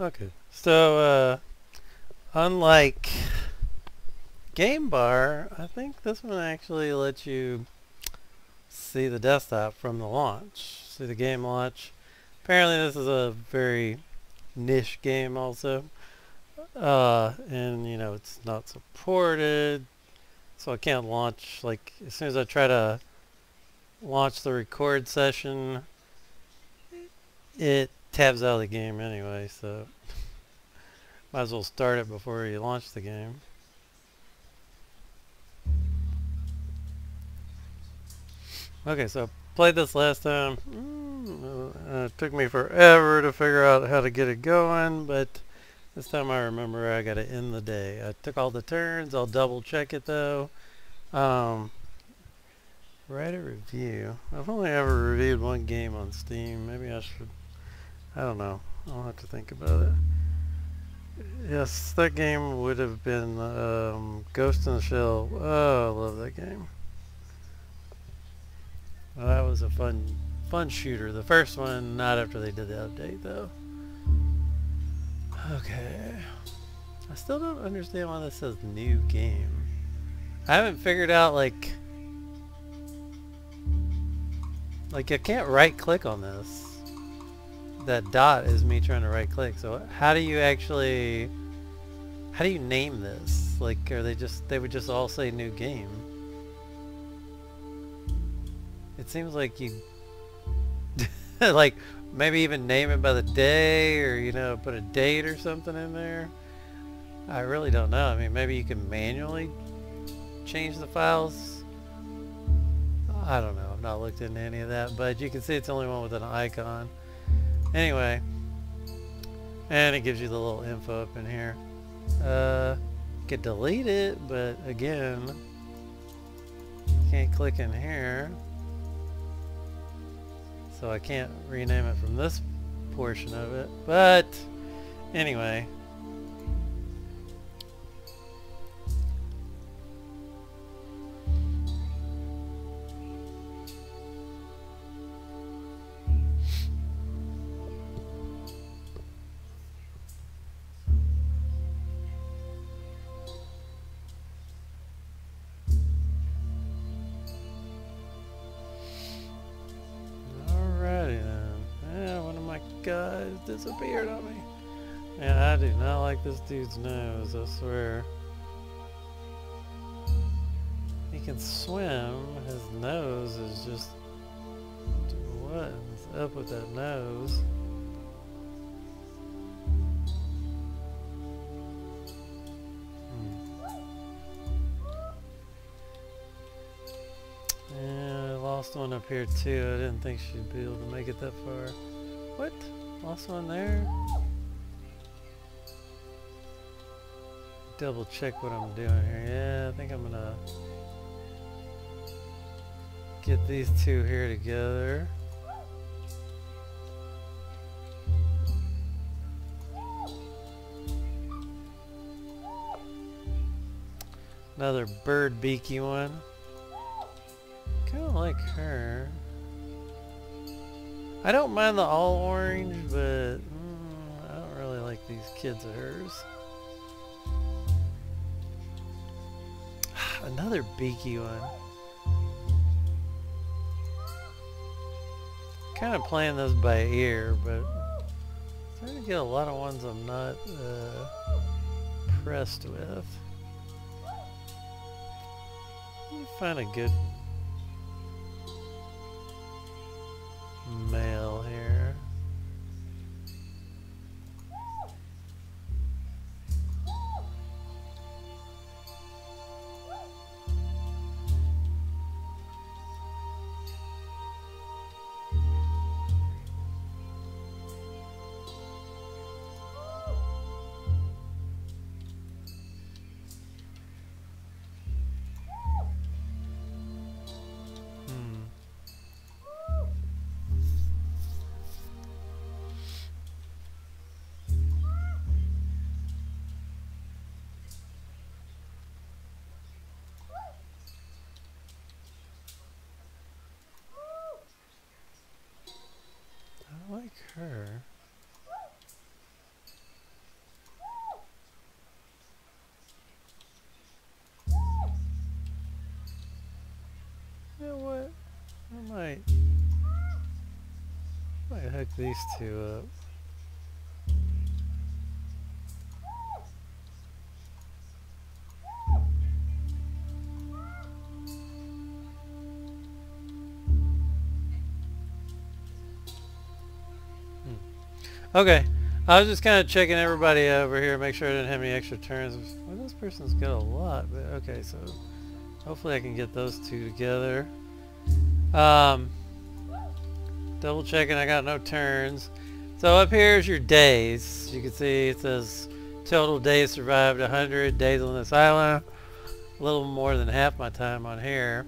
Okay, so uh, unlike Game Bar, I think this one actually lets you see the desktop from the launch, see the game launch. Apparently this is a very niche game also, uh, and you know it's not supported, so I can't launch, like as soon as I try to launch the record session, it tabs out of the game anyway, so might as well start it before you launch the game. Okay, so played this last time. Mm, uh, it took me forever to figure out how to get it going, but this time I remember I got to end the day. I took all the turns. I'll double check it though. Um, write a review. I've only ever reviewed one game on Steam. Maybe I should I don't know. I'll have to think about it. Yes, that game would have been um, Ghost in the Shell. Oh, I love that game. Well, that was a fun, fun shooter. The first one, not after they did the update, though. Okay. I still don't understand why this says new game. I haven't figured out, like... Like, I can't right-click on this that dot is me trying to right click. So how do you actually, how do you name this? Like, are they just, they would just all say new game. It seems like you, like, maybe even name it by the day or, you know, put a date or something in there. I really don't know. I mean, maybe you can manually change the files. I don't know. I've not looked into any of that, but you can see it's the only one with an icon. Anyway, and it gives you the little info up in here. Uh, could delete it, but again, can't click in here. So I can't rename it from this portion of it. But anyway, dude's nose, I swear. He can swim, his nose is just... What is up with that nose? Hmm. Yeah, lost one up here too. I didn't think she'd be able to make it that far. What? Lost one there. Double check what I'm doing here. Yeah, I think I'm gonna get these two here together. Another bird beaky one. Kind of like her. I don't mind the all orange, but mm, I don't really like these kids of hers. Another beaky one. Kind of playing this by ear, but I'm to get a lot of ones I'm not uh, pressed with. Let me find a good Her. You know what? I might, I might hook these two up. Okay, I was just kind of checking everybody over here, make sure I didn't have any extra turns. Well, this person's got a lot, but okay, so hopefully I can get those two together. Um, double checking I got no turns. So up here is your days. You can see it says total days survived 100 days on this island. A little more than half my time on here.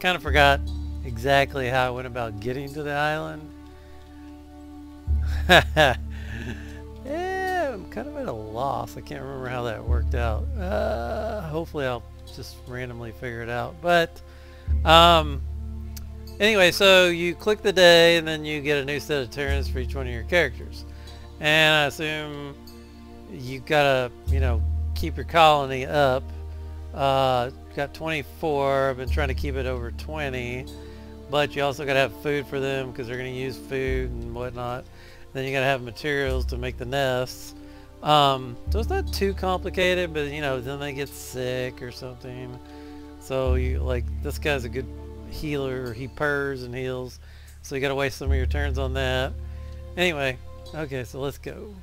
Kind of forgot exactly how I went about getting to the island. kind of at a loss. I can't remember how that worked out. Uh, hopefully I'll just randomly figure it out. But um, Anyway, so you click the day and then you get a new set of turns for each one of your characters. And I assume you gotta, you know, keep your colony up. Uh, got 24, I've been trying to keep it over 20. But you also gotta have food for them because they're gonna use food and whatnot. Then you gotta have materials to make the nests. Um, so it's not too complicated, but you know, then they get sick or something. So you like this guy's a good healer. He purrs and heals. So you gotta waste some of your turns on that. Anyway, okay, so let's go.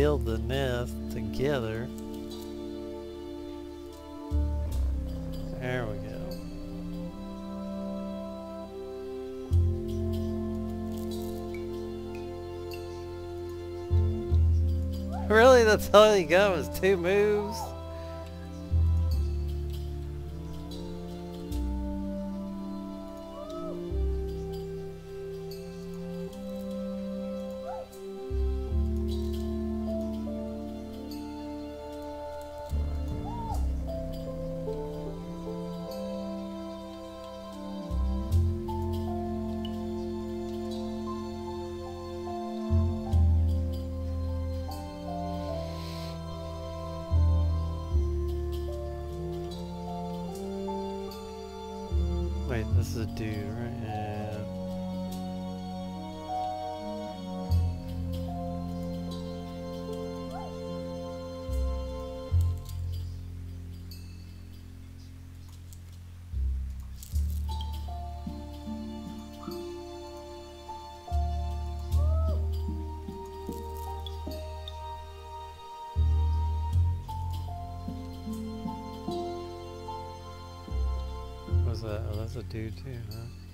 Build the nest together. There we go. Really? That's all you got was two moves? What's that? Oh, that's a dude too, huh?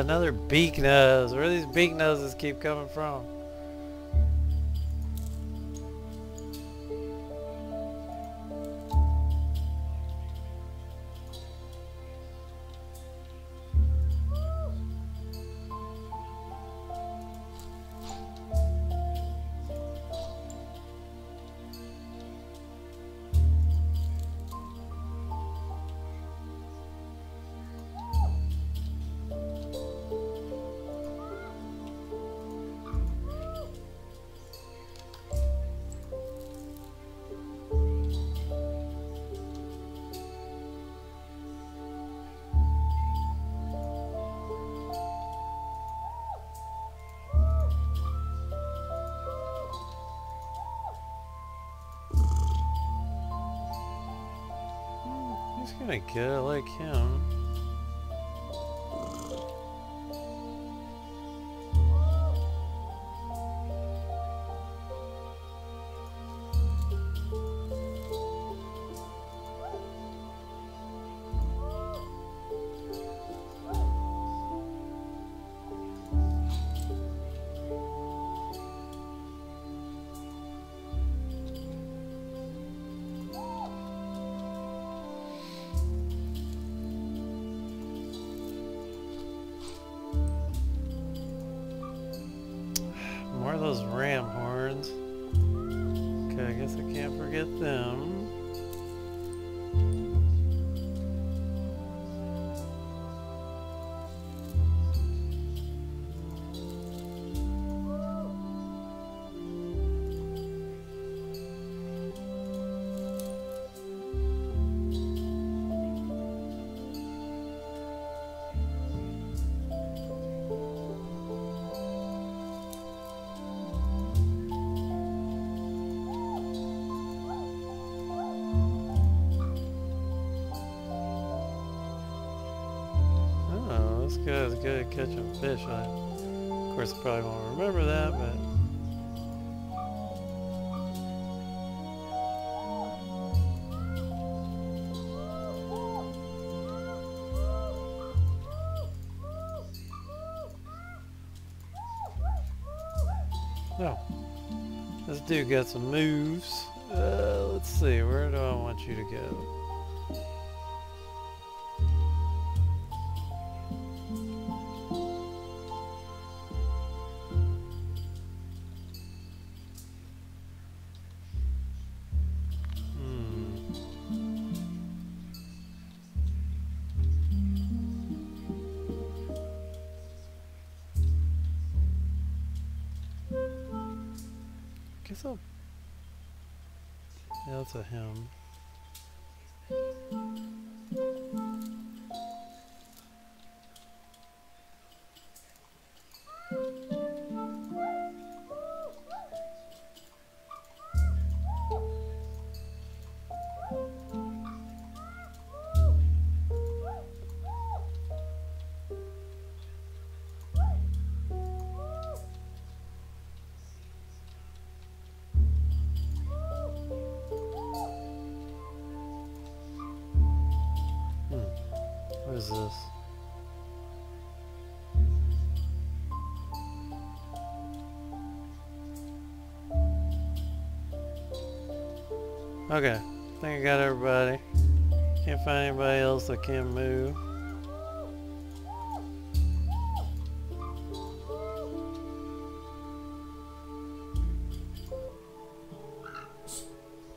Another beak nose. Where do these beak noses keep coming from? Gonna get it like him. Catching fish. I, of course, probably won't remember that, but... Oh, this dude got some moves. Uh, let's see, where do I want you to go? Guess I'll. Yeah, that's a him. Okay, I think I got everybody. Can't find anybody else that can move.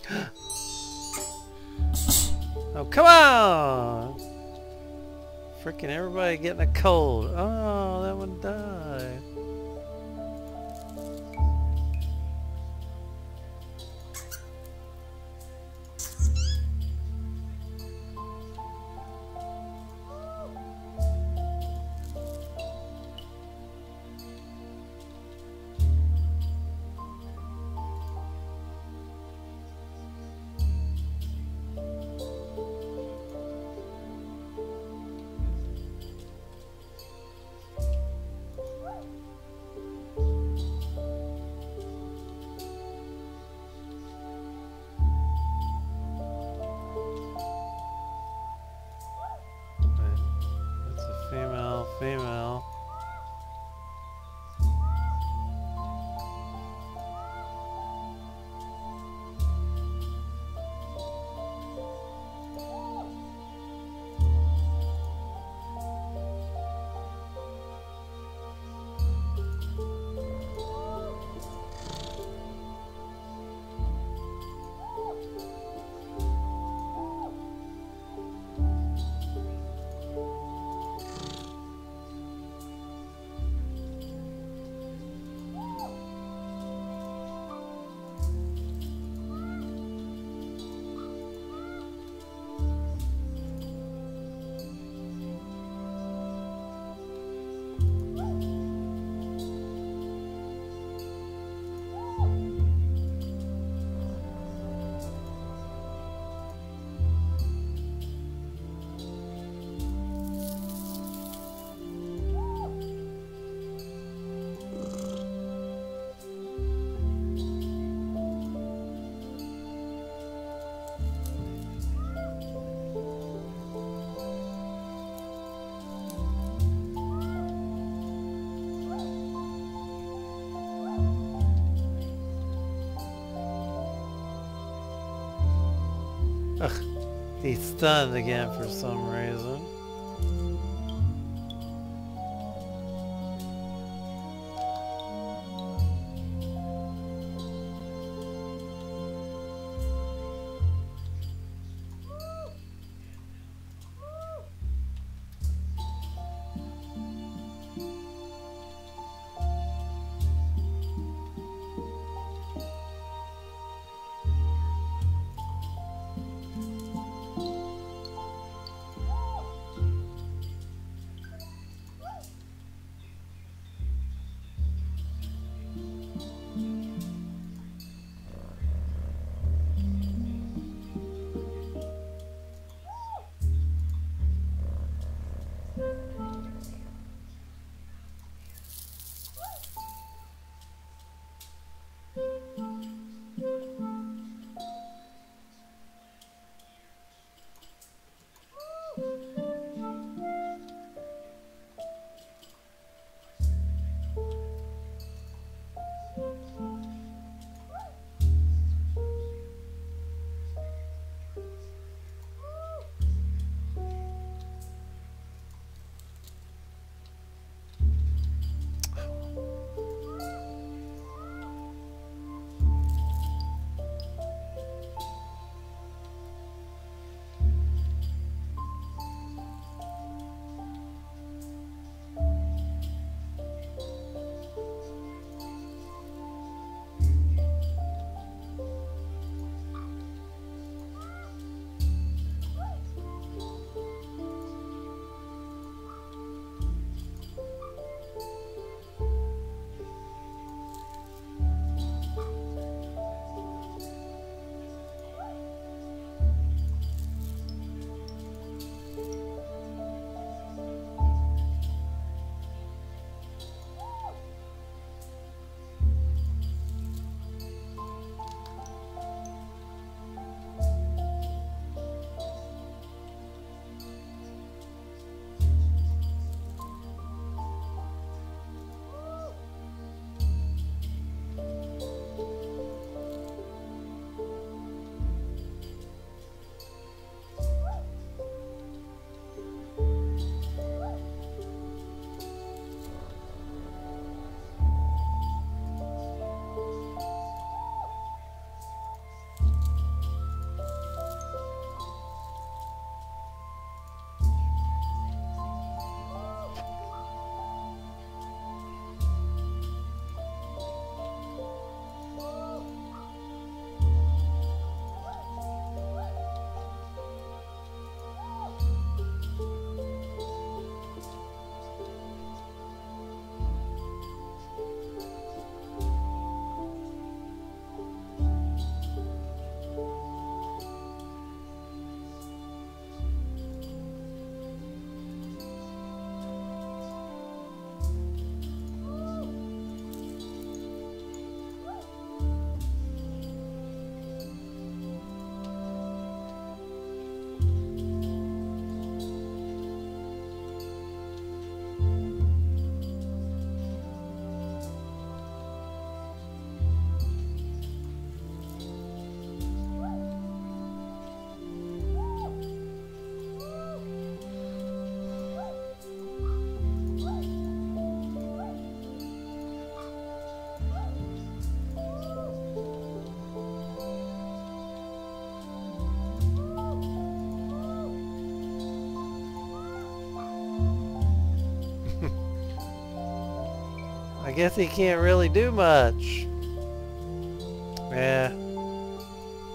oh, come on! Freaking everybody getting a cold. Oh, he's stunned again for some reason. Guess he can't really do much. Yeah.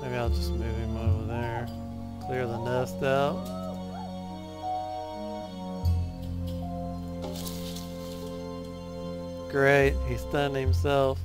Maybe I'll just move him over there. Clear the nest out. Great, he stunned himself.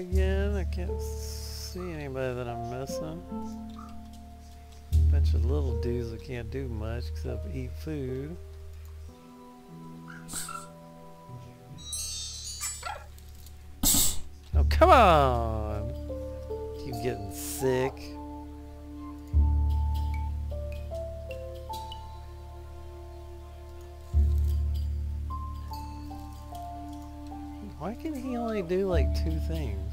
Again. I can't see anybody that I'm missing. Bunch of little dudes that can't do much except eat food. Oh, come on! Keep getting sick. Why can he only do like two things?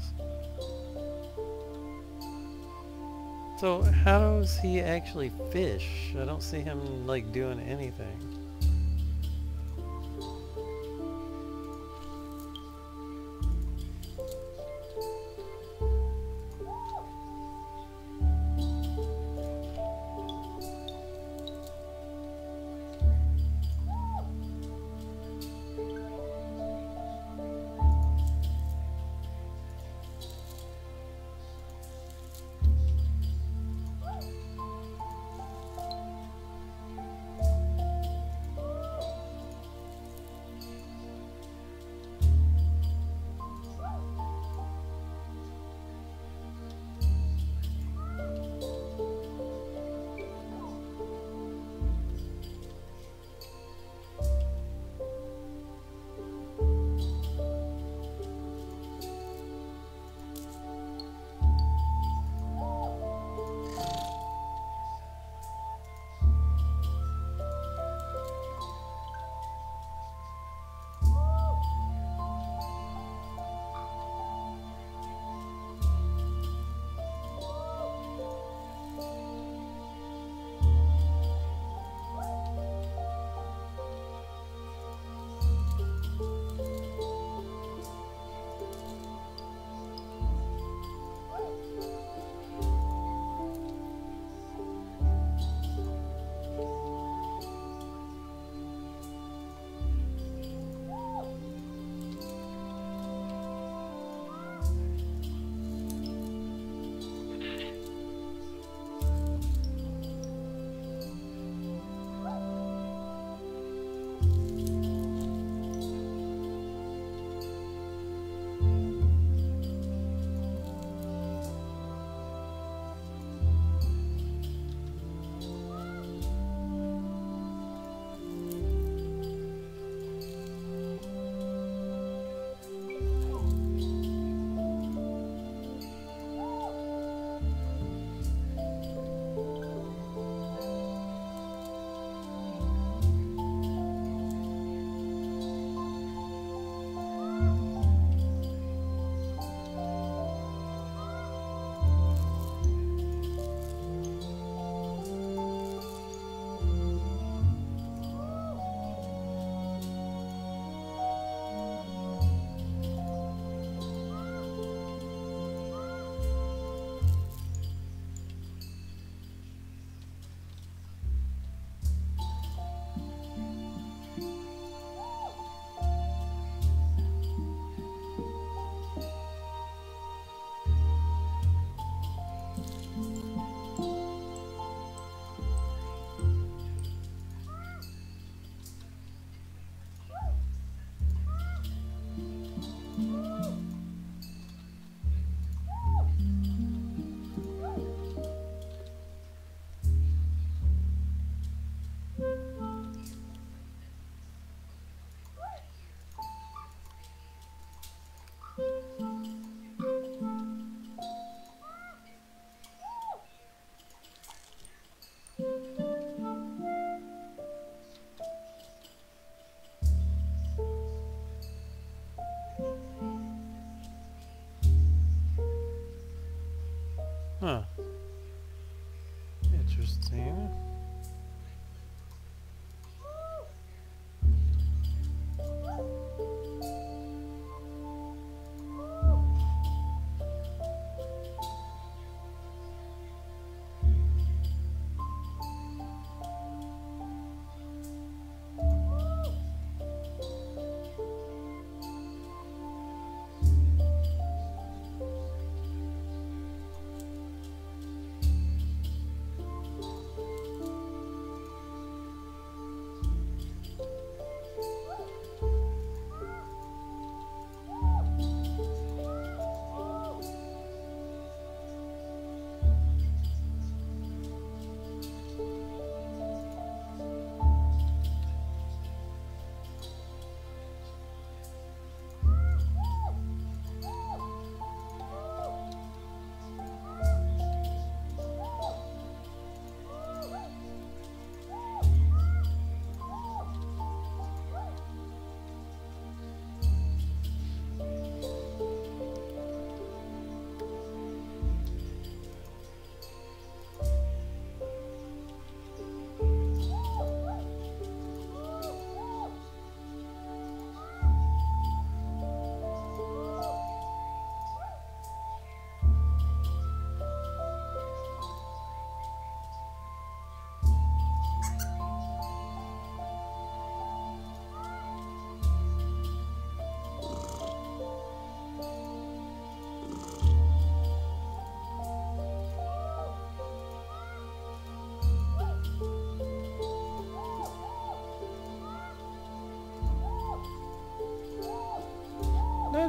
So how does he actually fish? I don't see him like doing anything.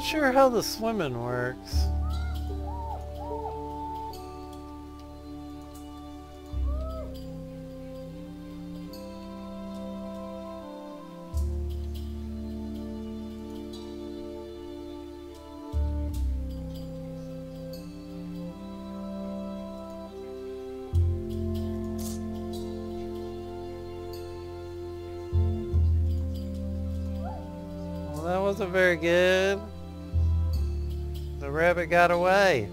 Sure how the swimming works. That wasn't very good. Rabbit got away.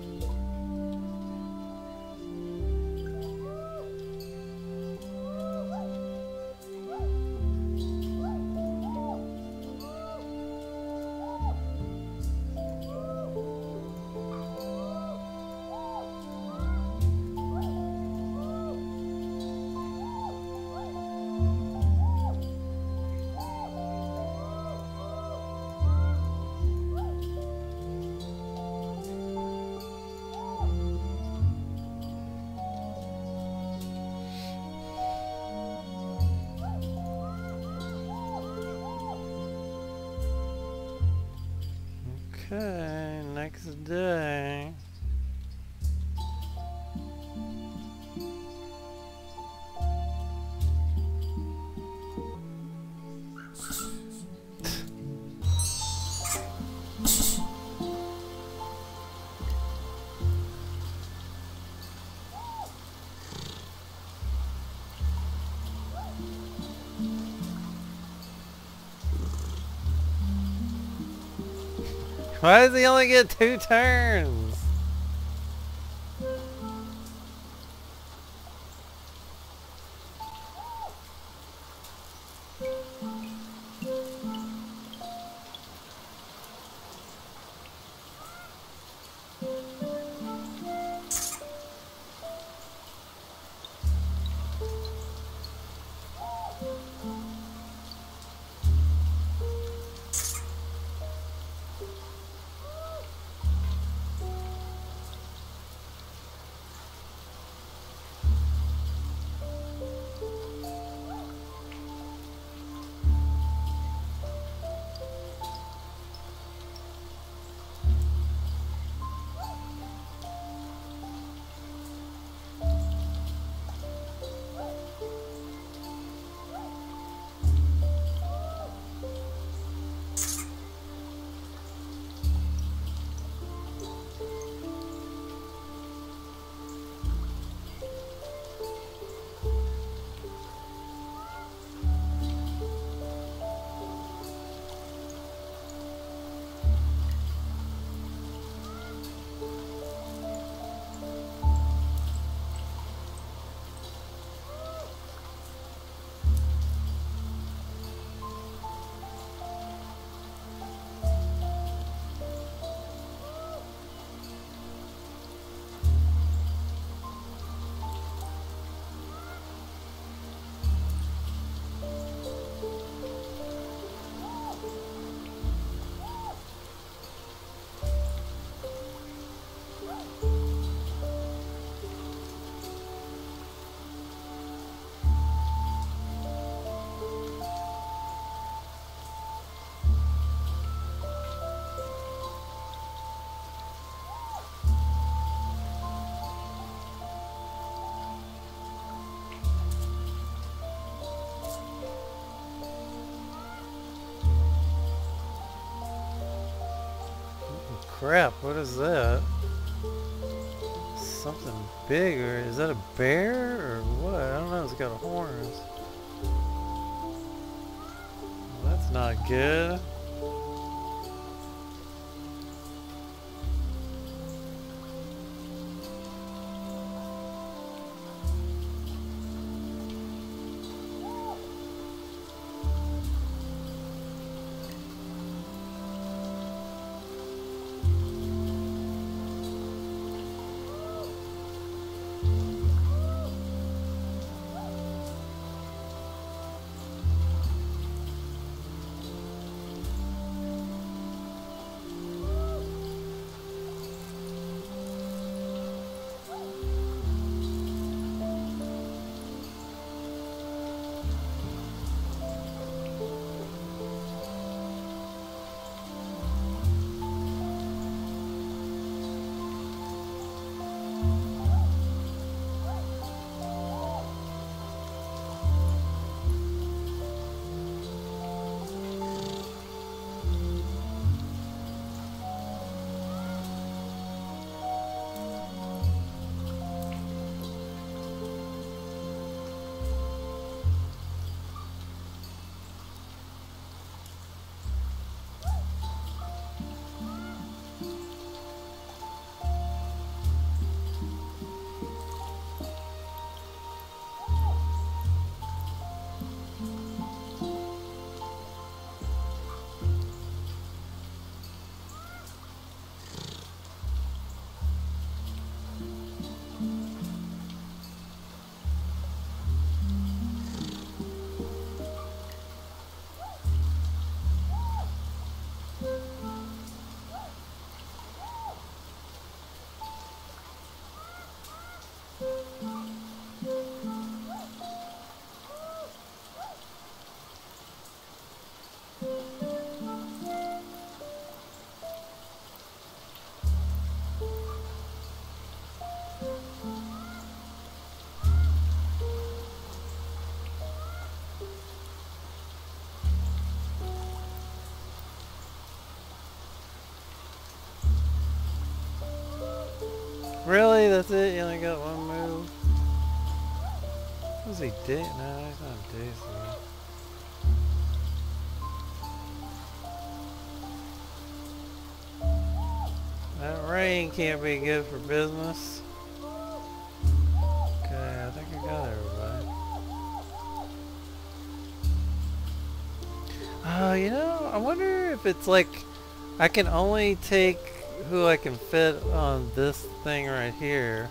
Why does he only get two turns? Crap, what is that? Something bigger. Is that a bear or what? I don't know. It's got horns. Well, that's not good. Really? That's it? You only got one? He dead? No, he's not Daisy. That rain can't be good for business. Okay, I think I got everybody. Oh, you know, I wonder if it's like I can only take who I can fit on this thing right here.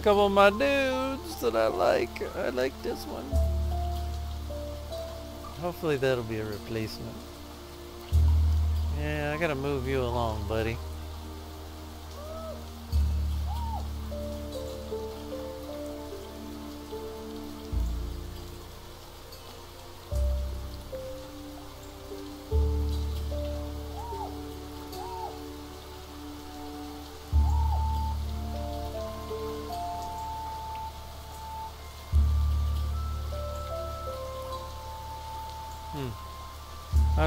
A couple of my dudes that I like. I like this one. Hopefully that'll be a replacement. Yeah, I gotta move you along, buddy.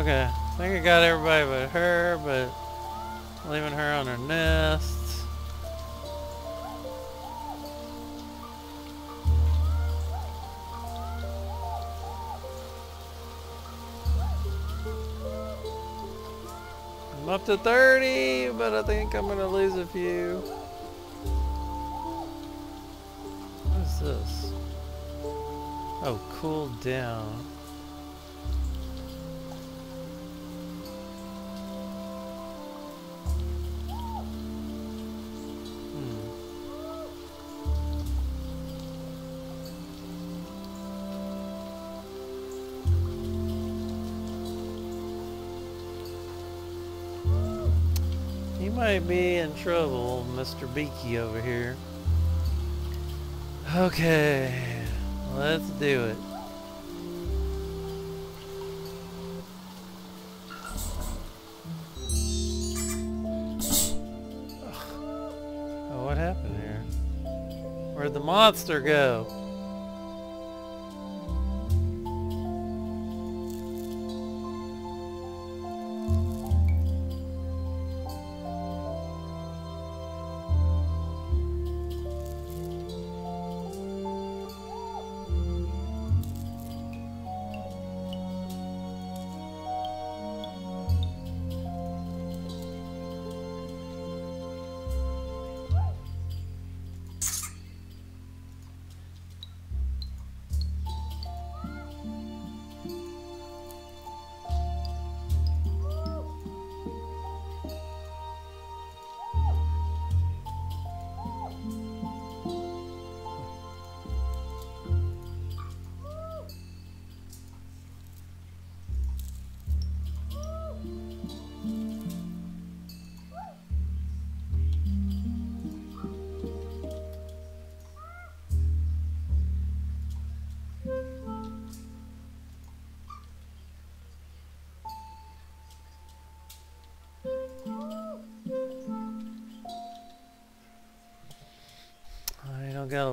Okay. I think I got everybody but her, but leaving her on her nest. I'm up to 30, but I think I'm gonna lose a few. What is this? Oh, cool down. Trouble, Mr. Beaky over here. Okay, let's do it. Oh, what happened here? Where'd the monster go?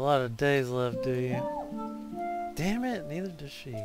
A lot of days left, do you? Damn it, neither does she.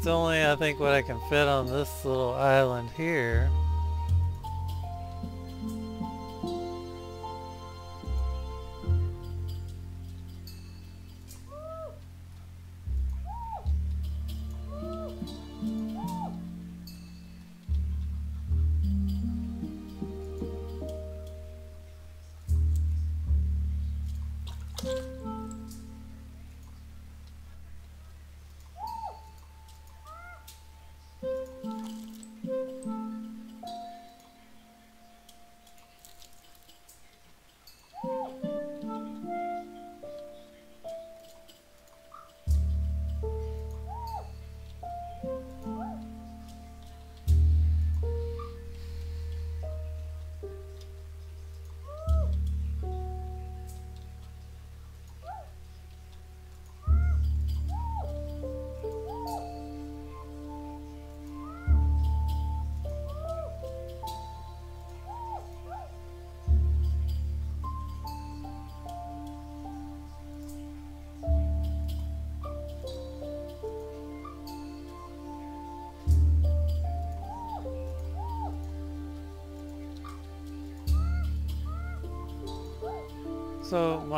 It's only, I think, what I can fit on this little island here.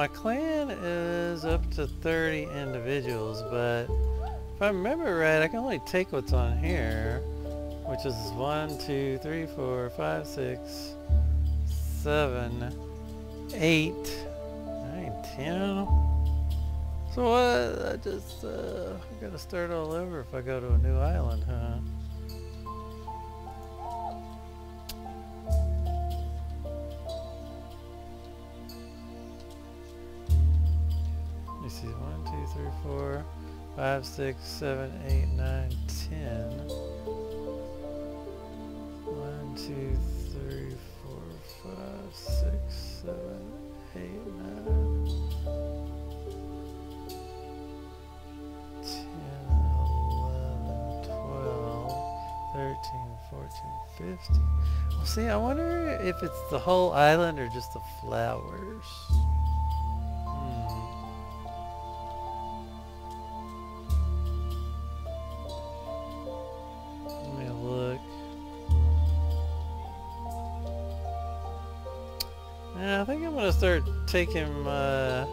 My clan is up to 30 individuals, but if I remember right, I can only take what's on here, which is 1, 2, 3, 4, 5, 6, 7, 8, 9, 10. So what? I just, uh, gotta start all over if I go to a new island, huh? Six, seven, eight, nine, ten. One, two, three, four, five, six, seven, eight, nine. Ten, eleven, twelve, thirteen, fourteen, fifteen. Well, see, I wonder if it's the whole island or just the flowers. Start taking uh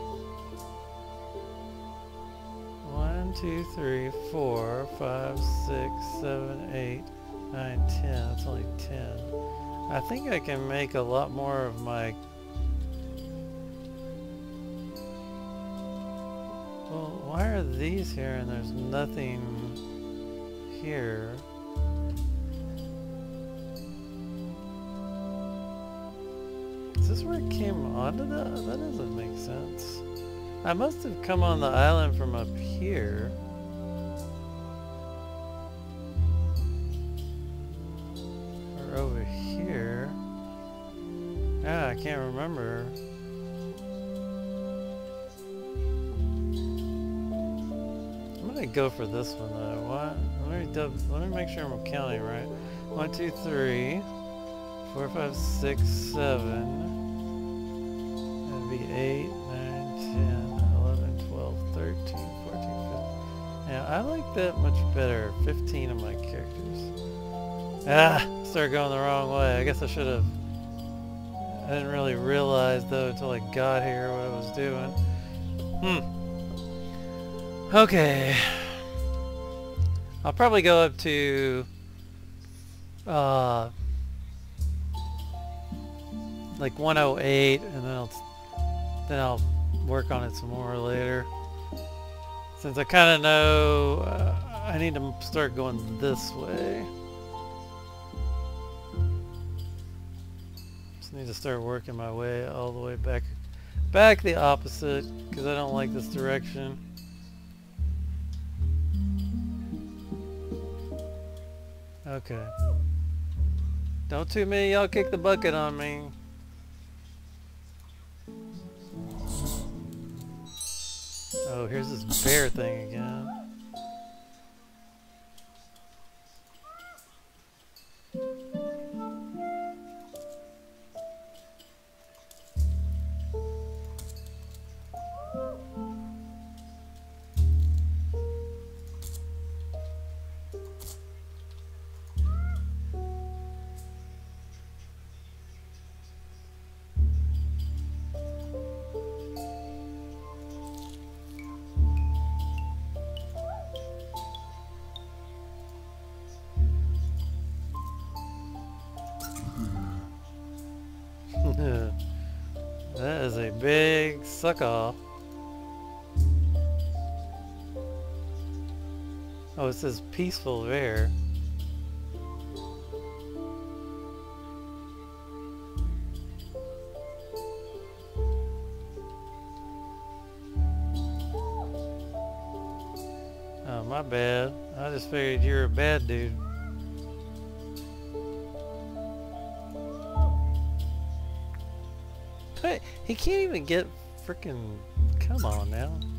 one, two, three, four, five, six, seven, eight, nine, ten. That's only ten. I think I can make a lot more of my Well, why are these here and there's nothing here? This where it came onto the... That doesn't make sense. I must have come on the island from up here. Or over here. Ah, I can't remember. I'm gonna go for this one though. What? Let me, dub, let me make sure I'm counting right. One, two, three, four, five, six, seven 8, 9, 10, 11, 12, 13, 14, 15. Yeah, I like that much better. 15 of my characters. Ah, started going the wrong way. I guess I should have... I didn't really realize though until I got here what I was doing. Hmm. Okay. I'll probably go up to... Uh, like 108 and then I'll then I'll work on it some more later. Since I kind of know uh, I need to start going this way. Just need to start working my way all the way back back the opposite because I don't like this direction. Okay. Don't too many y'all kick the bucket on me. Oh, here's this bear thing again. Oh, it says peaceful there. Oh, my bad. I just figured you're a bad dude. But he can't even get freaking... Come on now.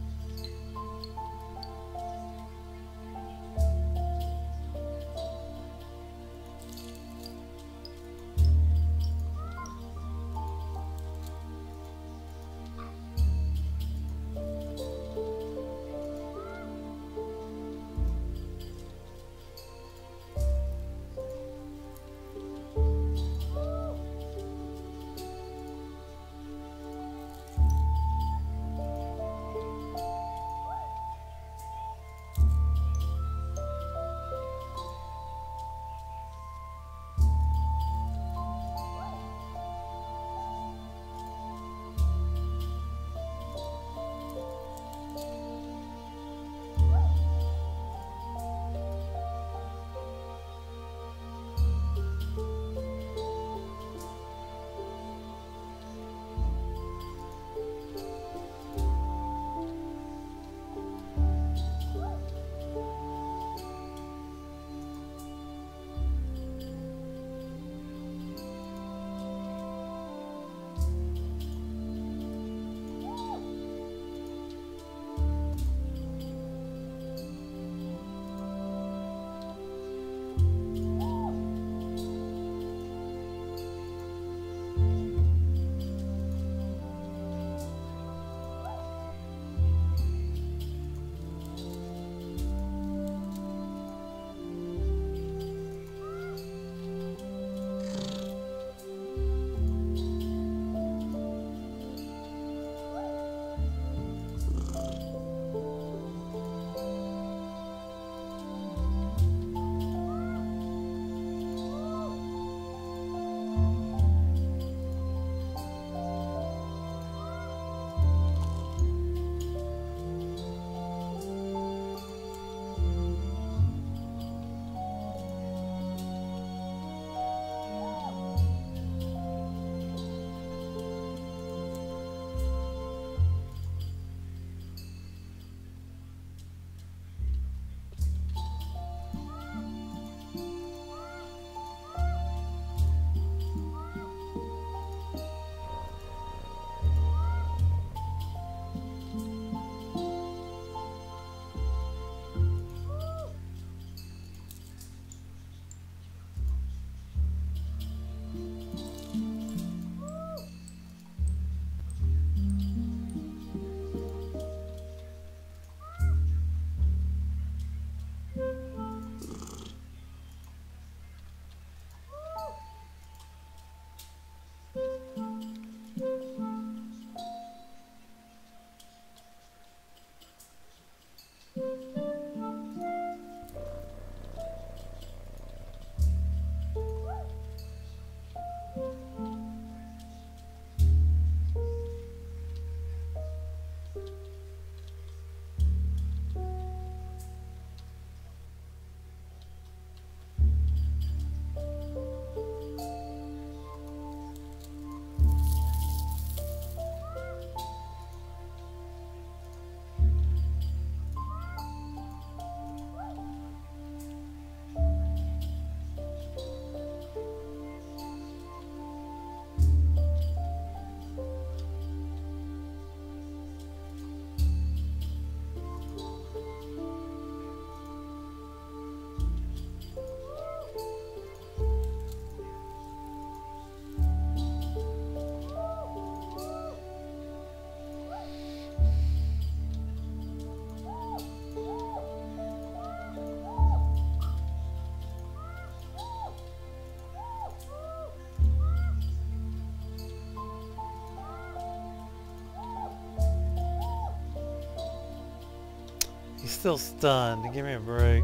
Still stunned. Give me a break.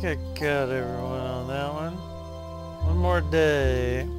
Think I got everyone on that one. One more day.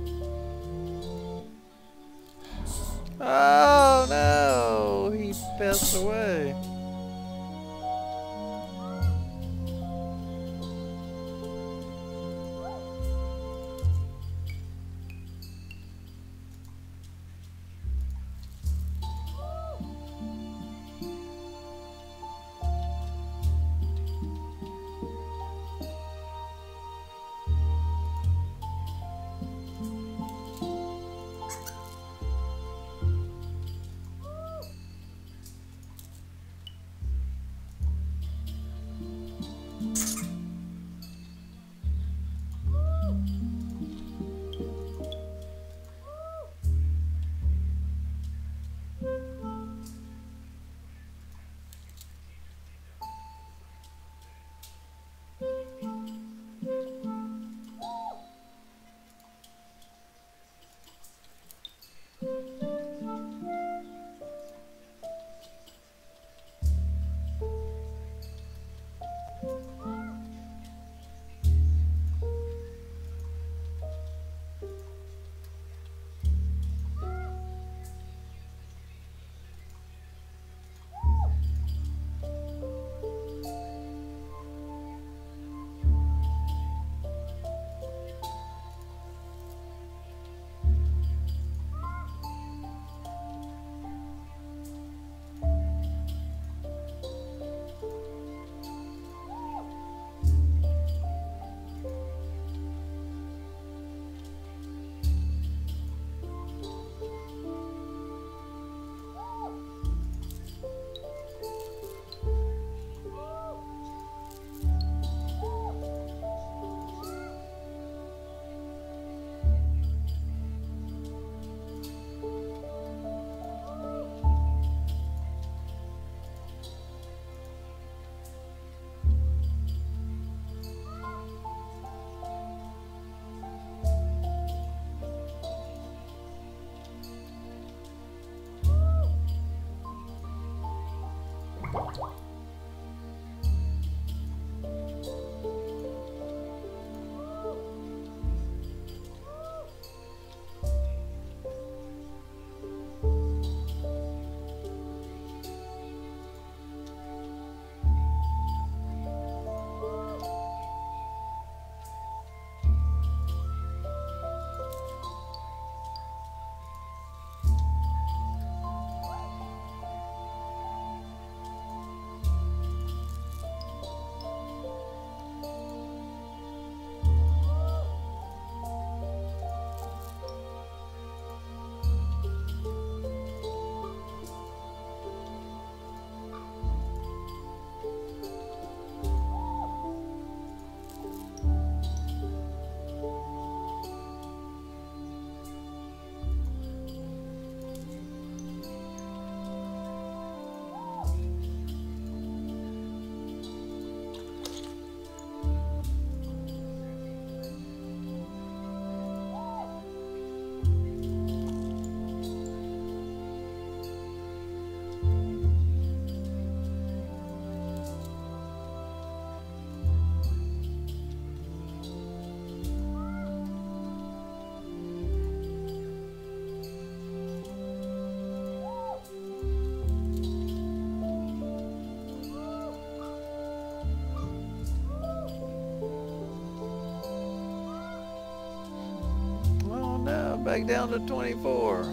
Back down to 24.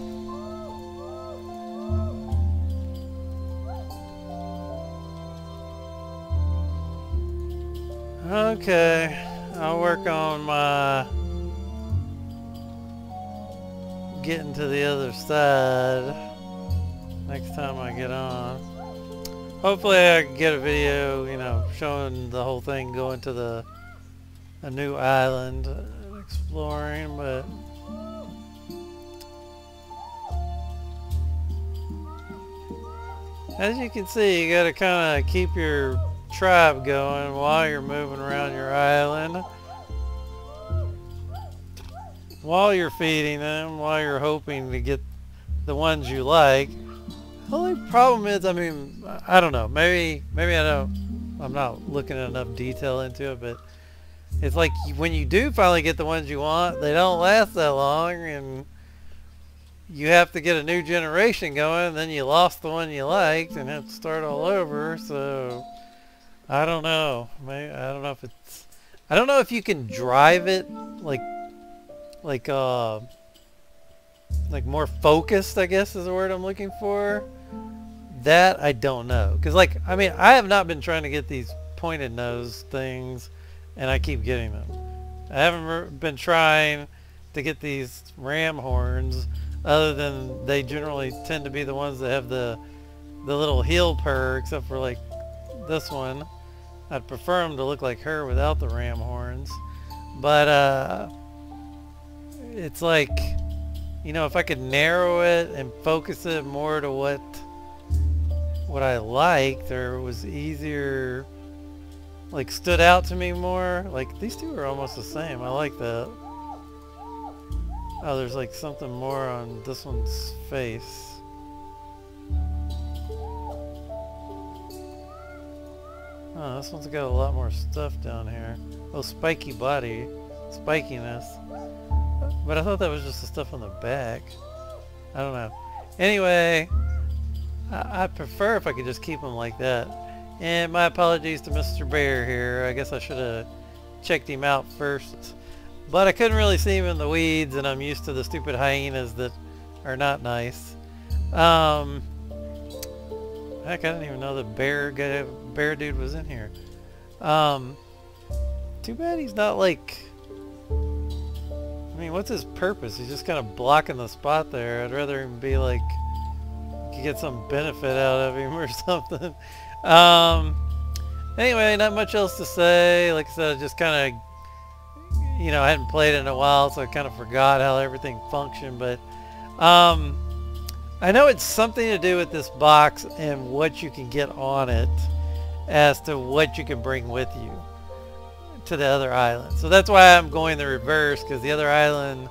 Okay, I'll work on my getting to the other side next time I get on. Hopefully I can get a video, you know, showing the whole thing going to the a new island and exploring, but As you can see, you gotta kinda keep your tribe going while you're moving around your island. While you're feeding them, while you're hoping to get the ones you like. The only problem is, I mean, I don't know, maybe, maybe I don't, I'm not looking at enough detail into it, but it's like when you do finally get the ones you want, they don't last that long and you have to get a new generation going, then you lost the one you liked and have to start all over. So I don't know. Maybe, I don't know if it's. I don't know if you can drive it like, like uh, like more focused. I guess is the word I'm looking for. That I don't know. Cause like I mean I have not been trying to get these pointed nose things, and I keep getting them. I haven't been trying to get these ram horns other than they generally tend to be the ones that have the the little healer except for like this one. I'd prefer them to look like her without the ram horns. But uh it's like you know if I could narrow it and focus it more to what what I liked or was easier like stood out to me more like these two are almost the same. I like that Oh, there's like something more on this one's face. Oh, this one's got a lot more stuff down here. Oh, spiky body. Spikiness. But I thought that was just the stuff on the back. I don't know. Anyway, I, I prefer if I could just keep them like that. And my apologies to Mr. Bear here. I guess I should have checked him out first. But I couldn't really see him in the weeds, and I'm used to the stupid hyenas that are not nice. Um, heck, I didn't even know the bear guy, bear dude was in here. Um, too bad he's not like... I mean, what's his purpose? He's just kind of blocking the spot there. I'd rather him be like... Get some benefit out of him or something. Um, anyway, not much else to say. Like I said, I just kind of you know, I hadn't played in a while, so I kind of forgot how everything functioned. But um, I know it's something to do with this box and what you can get on it as to what you can bring with you to the other island. So that's why I'm going the reverse, because the other island,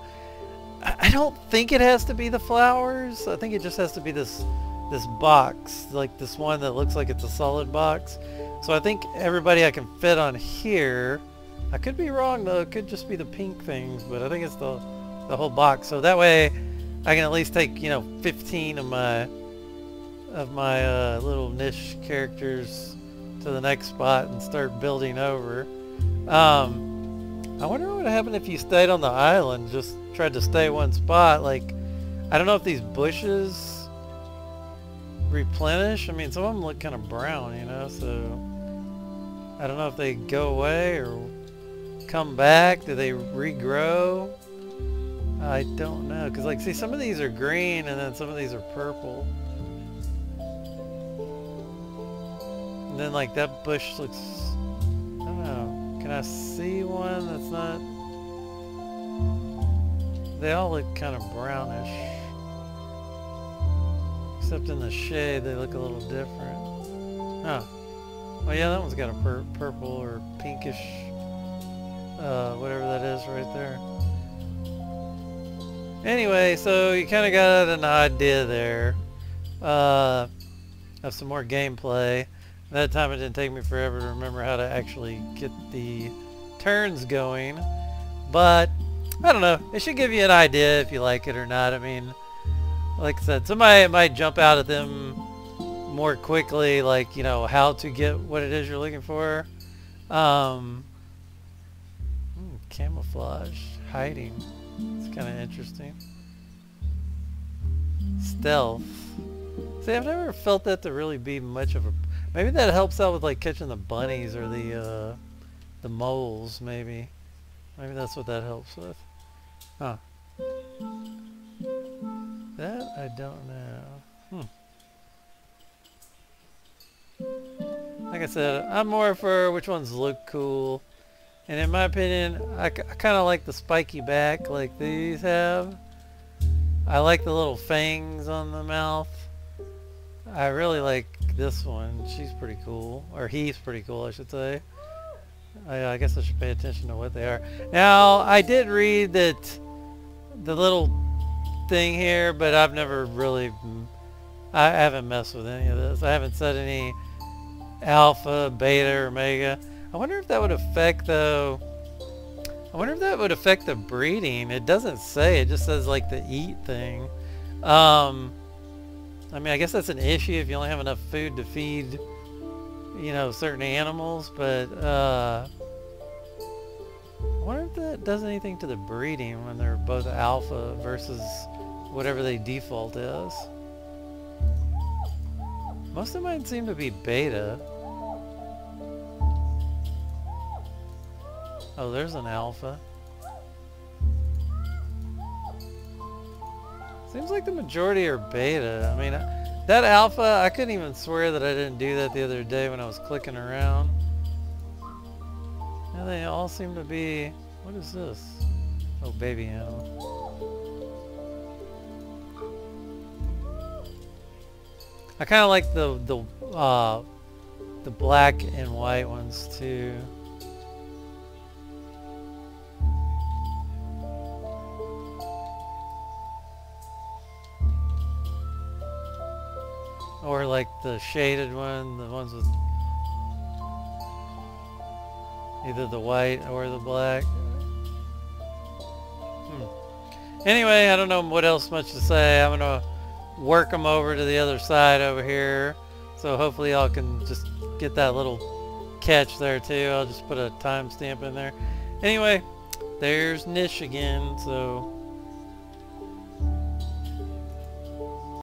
I don't think it has to be the flowers. I think it just has to be this this box, like this one that looks like it's a solid box. So I think everybody I can fit on here I could be wrong though. It could just be the pink things, but I think it's the the whole box. So that way, I can at least take you know 15 of my of my uh, little niche characters to the next spot and start building over. Um, I wonder what would happen if you stayed on the island, just tried to stay one spot. Like, I don't know if these bushes replenish. I mean, some of them look kind of brown, you know, so I don't know if they go away or come back? Do they regrow? I don't know. Because, like, see, some of these are green and then some of these are purple. And then, like, that bush looks... I don't know. Can I see one that's not... They all look kind of brownish. Except in the shade, they look a little different. Huh. Oh yeah, that one's got a pur purple or pinkish uh, whatever that is right there. Anyway, so you kind of got an idea there uh, of some more gameplay. That time it didn't take me forever to remember how to actually get the turns going. But, I don't know. It should give you an idea if you like it or not. I mean, like I said, somebody might jump out at them more quickly, like, you know, how to get what it is you're looking for. Um, Camouflage. Hiding. It's kind of interesting. Stealth. See, I've never felt that to really be much of a... Maybe that helps out with like catching the bunnies or the uh, the moles, maybe. Maybe that's what that helps with. Huh. That I don't know. Hmm. Like I said, I'm more for which ones look cool. And in my opinion, I, I kind of like the spiky back like these have. I like the little fangs on the mouth. I really like this one. She's pretty cool. Or he's pretty cool, I should say. I, I guess I should pay attention to what they are. Now, I did read that the little thing here, but I've never really... I haven't messed with any of this. I haven't said any alpha, beta, or omega. I wonder if that would affect though I wonder if that would affect the breeding. It doesn't say. It just says like the eat thing. Um, I mean, I guess that's an issue if you only have enough food to feed, you know, certain animals. But uh, I wonder if that does anything to the breeding when they're both alpha versus whatever they default is. Most of mine seem to be beta. Oh, there's an alpha. Seems like the majority are beta. I mean, that alpha, I couldn't even swear that I didn't do that the other day when I was clicking around. Yeah, they all seem to be... What is this? Oh, baby animal. I kind of like the the uh, the black and white ones too. Or like the shaded one, the ones with either the white or the black. Hmm. Anyway, I don't know what else much to say. I'm gonna work them over to the other side over here. So hopefully y'all can just get that little catch there too. I'll just put a timestamp in there. Anyway, there's Niche again. So